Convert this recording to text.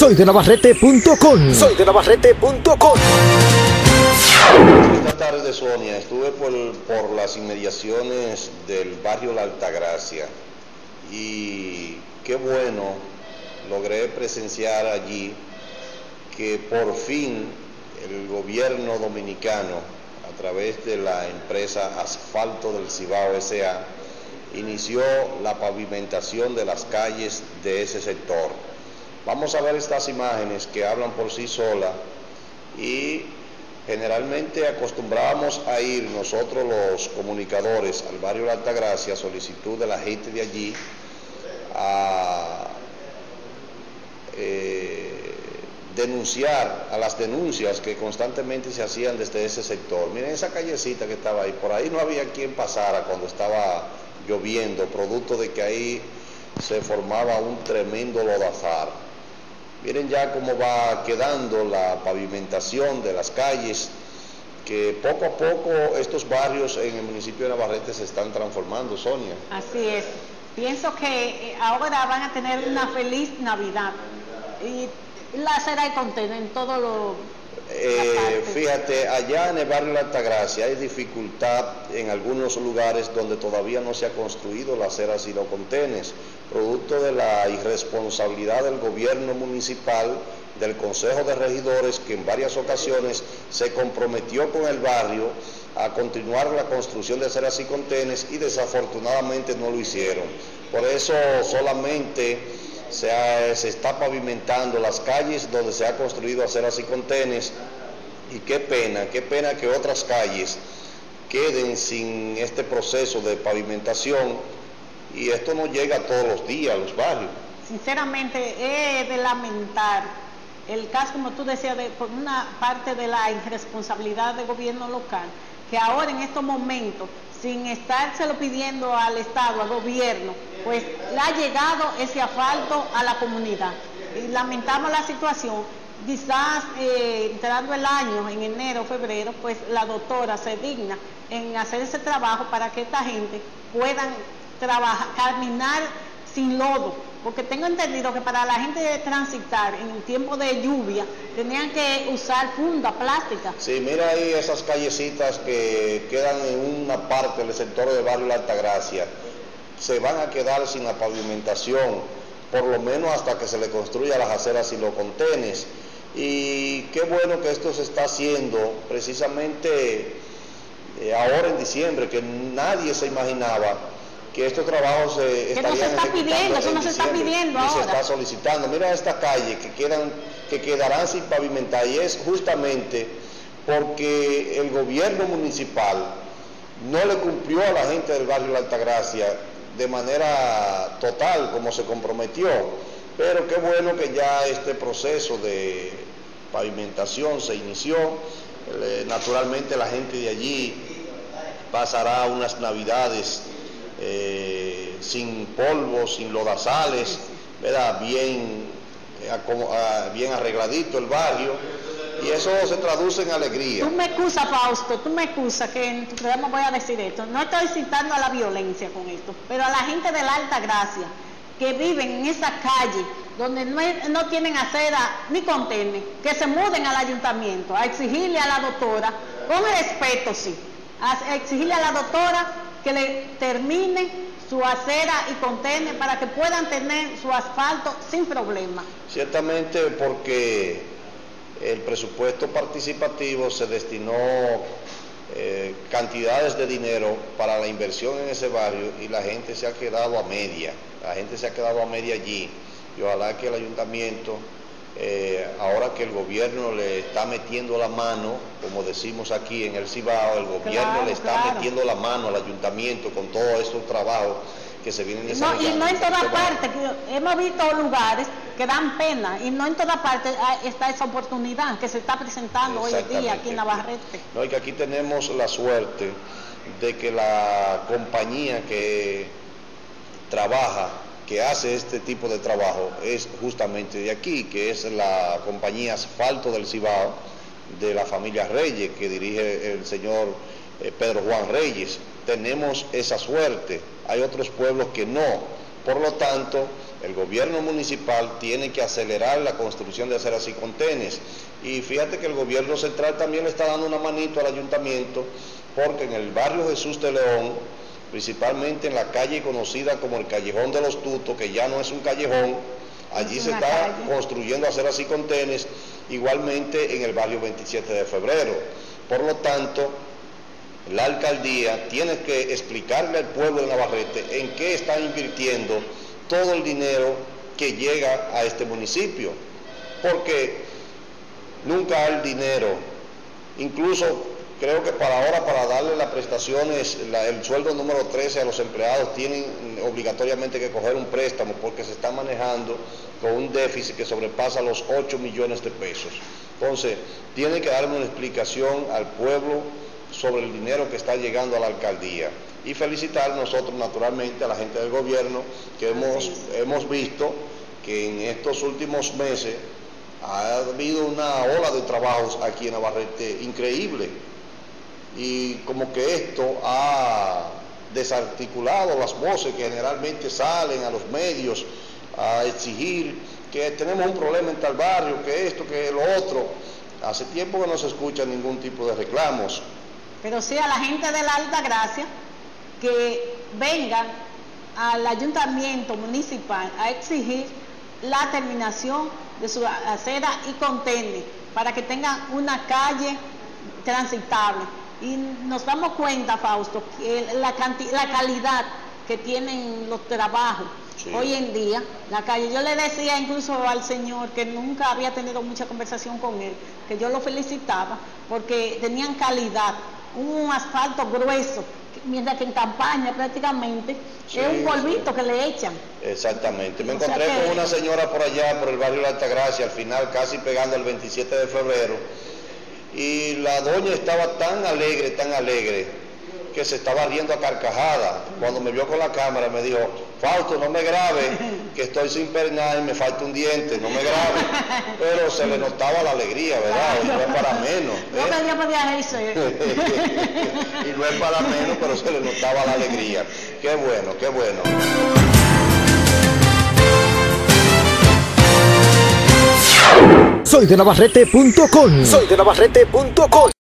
Soy de Navarrete.com. Soy de Navarrete.com. Esta tarde, Sonia, estuve por, por las inmediaciones del barrio La Altagracia y qué bueno logré presenciar allí que por fin el gobierno dominicano, a través de la empresa Asfalto del Cibao S.A., inició la pavimentación de las calles de ese sector. Vamos a ver estas imágenes que hablan por sí solas y generalmente acostumbrábamos a ir nosotros los comunicadores al barrio La Altagracia a solicitud de la gente de allí a eh, denunciar a las denuncias que constantemente se hacían desde ese sector. Miren esa callecita que estaba ahí, por ahí no había quien pasara cuando estaba lloviendo, producto de que ahí se formaba un tremendo lodazar. Miren ya cómo va quedando la pavimentación de las calles, que poco a poco estos barrios en el municipio de Navarrete se están transformando, Sonia. Así es. Pienso que eh, ahora van a tener una feliz Navidad. Y la será y contena en todo lo eh, fíjate, allá en el barrio La Altagracia hay dificultad en algunos lugares donde todavía no se ha construido las aceras y los contenes, producto de la irresponsabilidad del gobierno municipal, del Consejo de Regidores, que en varias ocasiones se comprometió con el barrio a continuar la construcción de aceras y contenes y desafortunadamente no lo hicieron. Por eso solamente se, está pavimentando las calles donde se ha construido aceras y contenes y qué pena, qué pena que otras calles queden sin este proceso de pavimentación y esto no llega todos los días a los barrios. Sinceramente, he de lamentar el caso, como tú decías, de, por una parte de la irresponsabilidad del gobierno local, que ahora en estos momentos sin estárselo pidiendo al Estado, al gobierno, pues le ha llegado ese asfalto a la comunidad. Y lamentamos la situación. Quizás eh, entrando el año, en enero, febrero, pues la doctora se digna en hacer ese trabajo para que esta gente puedan caminar sin lodo, porque tengo entendido que para la gente de transitar en tiempo de lluvia tenían que usar funda plástica. Sí, mira ahí esas callecitas que quedan en una parte del sector del barrio La Altagracia, se van a quedar sin la pavimentación, por lo menos hasta que se le construya las aceras y los contenes. Y qué bueno que esto se está haciendo precisamente eh, ahora en diciembre, que nadie se imaginaba que estos trabajos se estarían no se está pidiendo, eso no se está pidiendo ahora. se está solicitando. Mira esta calle que quedan, que quedarán sin pavimentar y es justamente porque el gobierno municipal no le cumplió a la gente del barrio La Altagracia de manera total como se comprometió. Pero qué bueno que ya este proceso de pavimentación se inició. Eh, naturalmente la gente de allí pasará unas navidades eh, sin polvo, sin lodazales, ¿verdad? Bien, eh, ah, bien arregladito el barrio. Y eso se traduce en alegría. Tú me excusas, Fausto, tú me excusas que en tu programa voy a decir esto. No estoy citando a la violencia con esto, pero a la gente de la Alta Gracia que viven en esa calle donde no, no tienen acera ni contener, que se muden al ayuntamiento a exigirle a la doctora, con respeto sí, a exigirle a la doctora que le terminen su acera y contene para que puedan tener su asfalto sin problema. Ciertamente porque el presupuesto participativo se destinó eh, cantidades de dinero para la inversión en ese barrio y la gente se ha quedado a media, la gente se ha quedado a media allí y ojalá que el ayuntamiento eh, ahora que el gobierno le está metiendo la mano, como decimos aquí en el Cibao, el gobierno le está metiendo la mano al ayuntamiento con todos estos trabajos que se vienen desarrollando. No, y no en todas partes, hemos visto lugares que dan pena y no en todas partes está esa oportunidad que se está presentando hoy en día aquí en Navarrete. No, y que aquí tenemos la suerte de que la compañía que trabaja que hace este tipo de trabajo es justamente de aquí, que es la compañía Asfalto del Cibao de la familia Reyes, que dirige el señor eh, Pedro Juan Reyes. Tenemos esa suerte, hay otros pueblos que no. Por lo tanto, el gobierno municipal tiene que acelerar la construcción de aceras y contenes. Y fíjate que el gobierno central también le está dando una manito al ayuntamiento, porque en el barrio Jesús de León, principalmente en la calle conocida como el Callejón de los Tutos, que ya no es un callejón, allí se está construyendo aceras y contenes, igualmente en el barrio 27 de febrero. Por lo tanto, la alcaldía tiene que explicarle al pueblo de Navarrete en qué está invirtiendo todo el dinero que llega a este municipio, porque nunca hay dinero, incluso creo que para ahora, para darle las prestaciones, el sueldo número 13 a los empleados, tienen obligatoriamente que coger un préstamo porque se está manejando con un déficit que sobrepasa los 8 millones de pesos. Entonces, tiene que darle una explicación al pueblo sobre el dinero que está llegando a la alcaldía. Y felicitar nosotros naturalmente a la gente del gobierno que hemos, hemos visto que en estos últimos meses ha habido una ola de trabajos aquí en Navarrete increíble. Y como que esto ha desarticulado las voces que generalmente salen a los medios a exigir que tenemos un problema en tal barrio, que esto, que lo otro. Hace tiempo que no se escucha ningún tipo de reclamos pero sí a la gente de la Alta Gracia que vengan al ayuntamiento municipal a exigir la terminación de su acera y contene para que tengan una calle transitable. Y nos damos cuenta, Fausto, que la, la calidad que tienen los trabajos hoy en día, la calle. Yo le decía incluso al señor que nunca había tenido mucha conversación con él, que yo lo felicitaba porque tenían calidad un asfalto grueso, mientras que en campaña prácticamente es un polvito que le echan. Exactamente. Me encontré con una señora por allá, por el barrio de la Altagracia, al final casi pegando el 27 de febrero, y la doña estaba tan alegre, tan alegre, que se estaba riendo a carcajada. Cuando me vio con la cámara me dijo, Fausto, no me grabe, que estoy sin pernar y me falta un diente, no me grabe. Pero se le notaba la alegría, ¿verdad? Y no es para menos. No ¿eh? eso. y no es para menos, pero se le notaba la alegría. Qué bueno, qué bueno. Soy de Navarrete.com. Soy de Navarrete.com.